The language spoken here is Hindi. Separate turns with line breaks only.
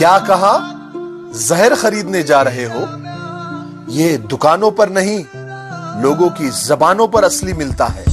क्या कहा? जहर खरीदने जा रहे हो? ये दुकानों पर नहीं, लोगों की जबानों पर असली मिलता है।